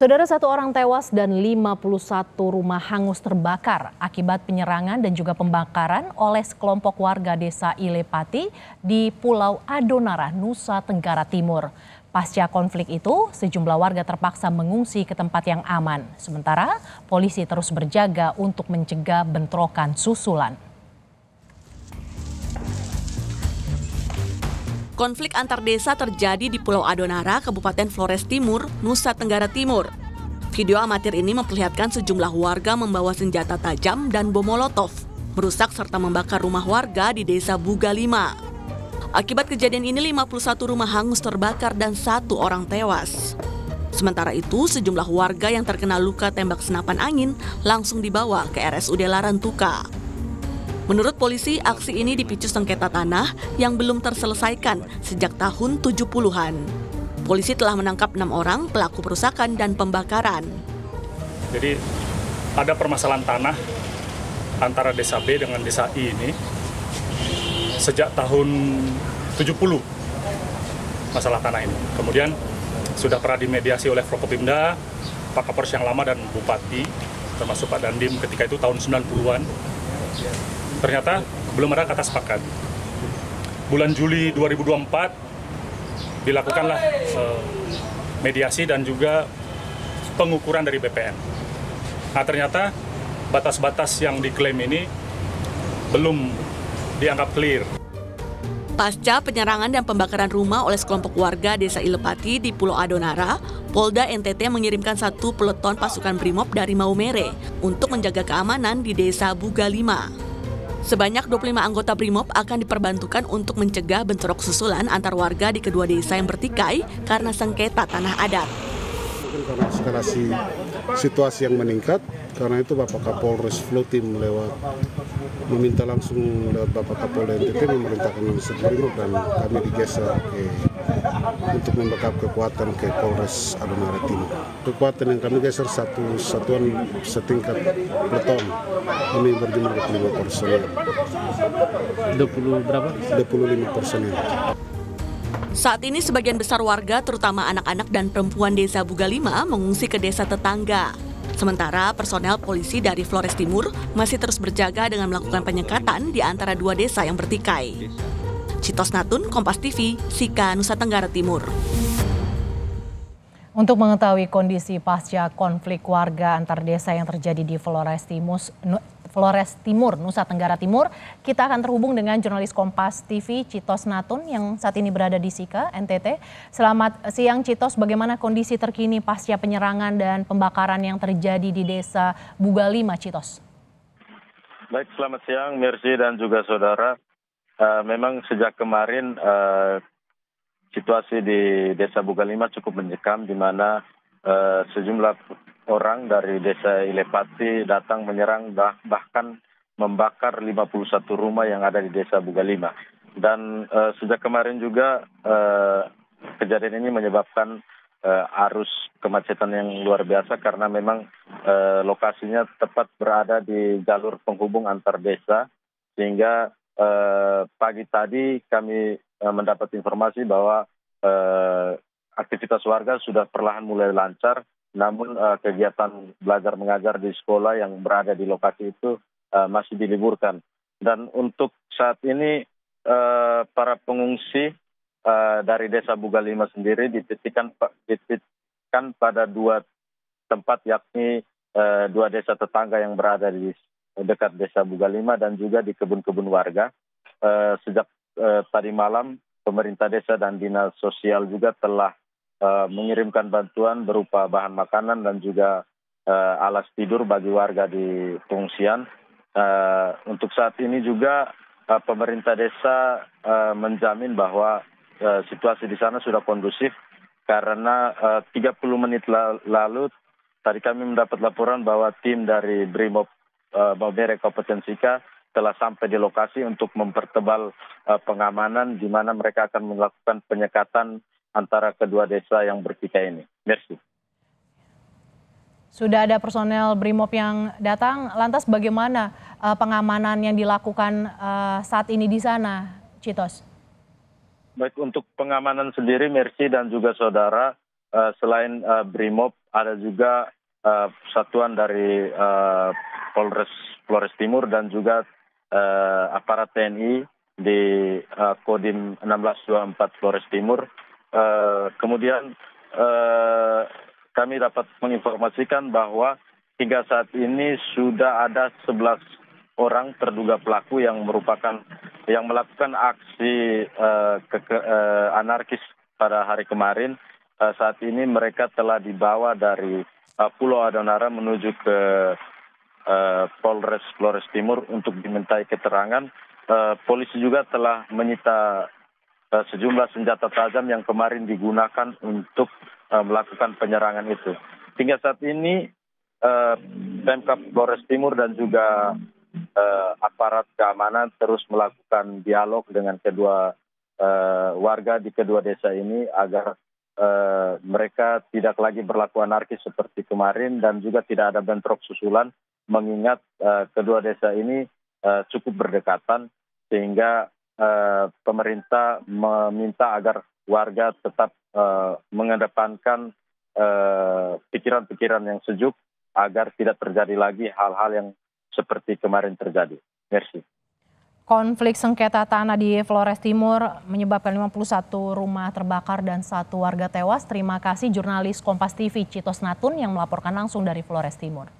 Saudara satu orang tewas dan 51 rumah hangus terbakar akibat penyerangan dan juga pembakaran oleh sekelompok warga desa Ilepati di Pulau Adonara, Nusa Tenggara Timur. Pasca konflik itu, sejumlah warga terpaksa mengungsi ke tempat yang aman. Sementara, polisi terus berjaga untuk mencegah bentrokan susulan. Konflik antar desa terjadi di Pulau Adonara, Kabupaten Flores Timur, Nusa Tenggara Timur. Video amatir ini memperlihatkan sejumlah warga membawa senjata tajam dan bom molotov, merusak serta membakar rumah warga di desa Buga 5. Akibat kejadian ini 51 rumah hangus terbakar dan satu orang tewas. Sementara itu, sejumlah warga yang terkena luka tembak senapan angin langsung dibawa ke RSUD Larantuka. Menurut polisi, aksi ini dipicu sengketa tanah yang belum terselesaikan sejak tahun 70-an. Polisi telah menangkap enam orang pelaku perusakan dan pembakaran. Jadi ada permasalahan tanah antara desa B dengan desa I ini sejak tahun 70 masalah tanah ini. Kemudian sudah pernah dimediasi oleh Prokopimda, Pak Kapolres yang lama dan Bupati, termasuk Pak Dandim ketika itu tahun 90-an ternyata belum ada kata sepakat. Bulan Juli 2024 dilakukanlah uh, mediasi dan juga pengukuran dari BPN. Nah ternyata batas-batas yang diklaim ini belum dianggap clear. Pasca penyerangan dan pembakaran rumah oleh sekelompok warga desa Ilepati di Pulau Adonara, Polda NTT mengirimkan satu peleton pasukan Brimob dari Maumere untuk menjaga keamanan di desa Buga 5. Sebanyak 25 anggota BRIMOB akan diperbantukan untuk mencegah bentrok susulan antar warga di kedua desa yang bertikai karena sengketa tanah adat. Karena eskalasi situasi yang meningkat, karena itu Bapak Kapolres Flotim lewat meminta langsung lewat Bapak Kapolda NTT memerintahkan Brimob dan kami digeser ke untuk membackup kekuatan ke Polres Adonara Timur. Kekuatan yang kami geser satu satuan setingkat peleton. Kami berjumlah 25 personel. 20 berapa? 25 personel. Saat ini sebagian besar warga, terutama anak-anak dan perempuan desa Bugalima, mengungsi ke desa tetangga. Sementara personel polisi dari Flores Timur masih terus berjaga dengan melakukan penyekatan di antara dua desa yang bertikai. Citos Natun, Kompas TV, Sika, Nusa Tenggara Timur. Untuk mengetahui kondisi pasca konflik warga antar desa yang terjadi di Flores Timur, Flores Timur, Nusa Tenggara Timur, kita akan terhubung dengan jurnalis Kompas TV Citos Natun yang saat ini berada di Sika, NTT. Selamat siang Citos, bagaimana kondisi terkini pasca penyerangan dan pembakaran yang terjadi di desa Bugalima, Citos? Baik, selamat siang Mercy dan juga saudara. Uh, memang sejak kemarin uh, situasi di Desa Bugalima cukup mencekam di mana uh, sejumlah orang dari Desa Ilepati datang menyerang bah bahkan membakar 51 rumah yang ada di Desa Bugalima. Dan uh, sejak kemarin juga uh, kejadian ini menyebabkan uh, arus kemacetan yang luar biasa karena memang uh, lokasinya tepat berada di jalur penghubung antar desa sehingga uh, pagi tadi kami Eh, mendapat informasi bahwa uh, aktivitas warga sudah perlahan mulai lancar, namun uh, kegiatan belajar mengajar di sekolah yang berada di lokasi itu uh, masih diliburkan. Dan untuk saat ini uh, para pengungsi uh, dari Desa Bugalima sendiri dititikkan, dititikkan pada dua tempat yakni uh, dua desa tetangga yang berada di dekat Desa Bugalima dan juga di kebun-kebun warga. Uh, sejak eh, tadi malam pemerintah desa dan dinas sosial juga telah eh, mengirimkan bantuan berupa bahan makanan dan juga eh, alas tidur bagi warga di pengungsian. Eh, untuk saat ini juga eh, pemerintah desa eh, menjamin bahwa eh, situasi di sana sudah kondusif karena eh, 30 menit lalu tadi kami mendapat laporan bahwa tim dari Brimob Maumere Kabupaten Sika telah sampai di lokasi untuk mempertebal uh, pengamanan di mana mereka akan melakukan penyekatan antara kedua desa yang bertikai ini. Merci. Sudah ada personel BRIMOB yang datang, lantas bagaimana uh, pengamanan yang dilakukan uh, saat ini di sana, Citos? Baik, untuk pengamanan sendiri, Mercy dan juga saudara, uh, selain uh, BRIMOB, ada juga uh, satuan dari uh, Polres Flores Timur dan juga uh, aparat TNI di uh, Kodim 1624 Flores Timur. Uh, kemudian uh, kami dapat menginformasikan bahwa hingga saat ini sudah ada 11 orang terduga pelaku yang merupakan yang melakukan aksi uh, ke, ke, uh, anarkis pada hari kemarin. Uh, saat ini mereka telah dibawa dari uh, Pulau Adonara menuju ke uh, Polres Flores Timur untuk dimintai keterangan. Polisi juga telah menyita sejumlah senjata tajam yang kemarin digunakan untuk melakukan penyerangan itu. Hingga saat ini uh, Pemkap Flores Timur dan juga uh, aparat keamanan terus melakukan dialog dengan kedua uh, warga di kedua desa ini agar uh, mereka tidak lagi berlaku anarkis seperti kemarin dan juga tidak ada bentrok susulan mengingat uh, kedua desa ini uh, cukup berdekatan sehingga uh, pemerintah meminta agar warga tetap uh, mengedepankan pikiran-pikiran uh, yang sejuk agar tidak terjadi lagi hal-hal yang seperti kemarin terjadi. Merci. Konflik sengketa tanah di Flores Timur menyebabkan 51 rumah terbakar dan satu warga tewas. Terima kasih jurnalis Kompas TV Citos Natun yang melaporkan langsung dari Flores Timur.